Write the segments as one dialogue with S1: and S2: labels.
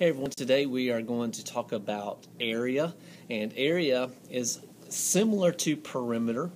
S1: Hey everyone, today we are going to talk about area, and area is similar to perimeter.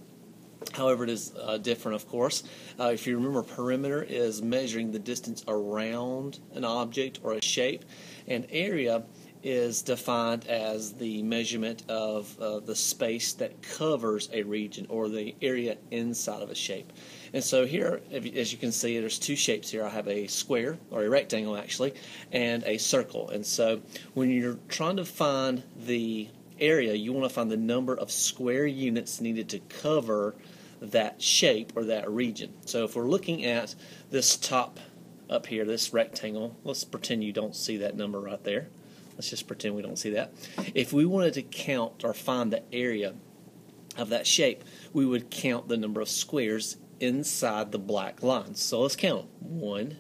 S1: However, it is uh, different, of course. Uh, if you remember, perimeter is measuring the distance around an object or a shape, and area is defined as the measurement of uh, the space that covers a region or the area inside of a shape. And so here, as you can see, there's two shapes here. I have a square, or a rectangle actually, and a circle. And so when you're trying to find the area, you want to find the number of square units needed to cover that shape or that region. So if we're looking at this top up here, this rectangle, let's pretend you don't see that number right there. Let's just pretend we don't see that. If we wanted to count or find the area of that shape, we would count the number of squares inside the black lines. So let's count. One,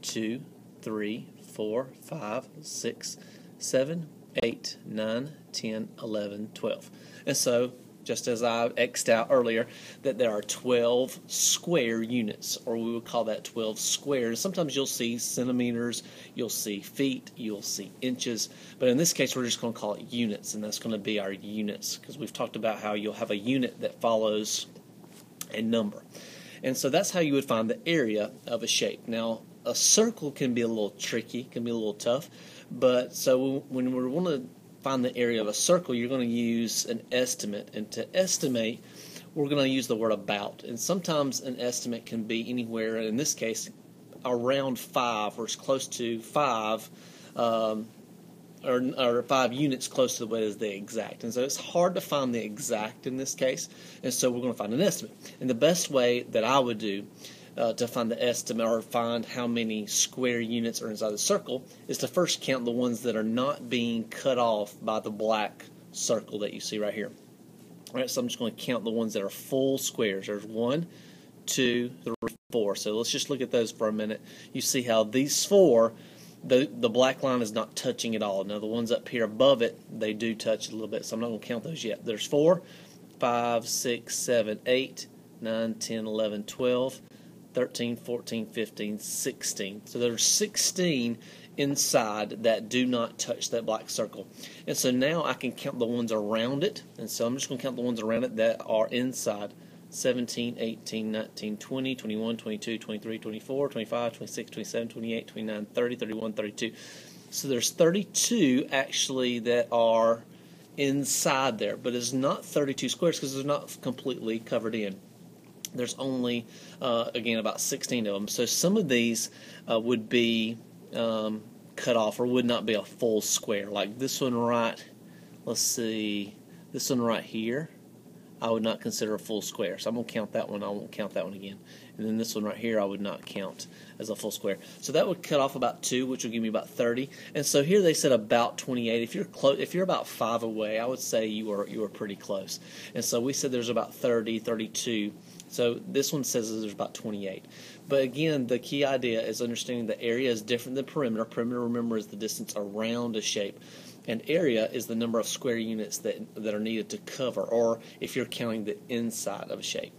S1: two, three, four, five, six, seven, eight, nine, ten, eleven, twelve. And so just as I X'd out earlier, that there are 12 square units, or we would call that 12 squares. Sometimes you'll see centimeters, you'll see feet, you'll see inches, but in this case we're just going to call it units, and that's going to be our units, because we've talked about how you'll have a unit that follows a number. And so that's how you would find the area of a shape. Now, a circle can be a little tricky, can be a little tough, but so when we want to find the area of a circle, you're going to use an estimate. And to estimate, we're going to use the word about. And sometimes an estimate can be anywhere, in this case, around 5 or as close to 5 um, or, or, 5 units close to the what is the exact. And so it's hard to find the exact in this case. And so we're going to find an estimate. And the best way that I would do uh, to find the estimate or find how many square units are inside the circle is to first count the ones that are not being cut off by the black circle that you see right here. All right, so I'm just going to count the ones that are full squares. There's one, two, three, four. So let's just look at those for a minute. You see how these four, the, the black line is not touching at all. Now the ones up here above it, they do touch a little bit, so I'm not going to count those yet. There's four, five, six, seven, eight, nine, ten, eleven, twelve. 13, 14, 15, 16. So there's 16 inside that do not touch that black circle. And so now I can count the ones around it. And so I'm just going to count the ones around it that are inside. 17, 18, 19, 20, 21, 22, 23, 24, 25, 26, 27, 28, 29, 30, 31, 32. So there's 32 actually that are inside there, but it's not 32 squares because they're not completely covered in there's only, uh, again, about 16 of them. So some of these uh, would be um, cut off or would not be a full square. Like this one right, let's see, this one right here, I would not consider a full square. So I'm going to count that one. I won't count that one again. And then this one right here, I would not count as a full square. So that would cut off about two, which would give me about 30. And so here they said about 28. If you're close, if you're about five away, I would say you are you are pretty close. And so we said there's about 30, 32. So this one says there's about 28. But again, the key idea is understanding the area is different than perimeter. Perimeter, remember, is the distance around a shape. And area is the number of square units that, that are needed to cover, or if you're counting the inside of a shape.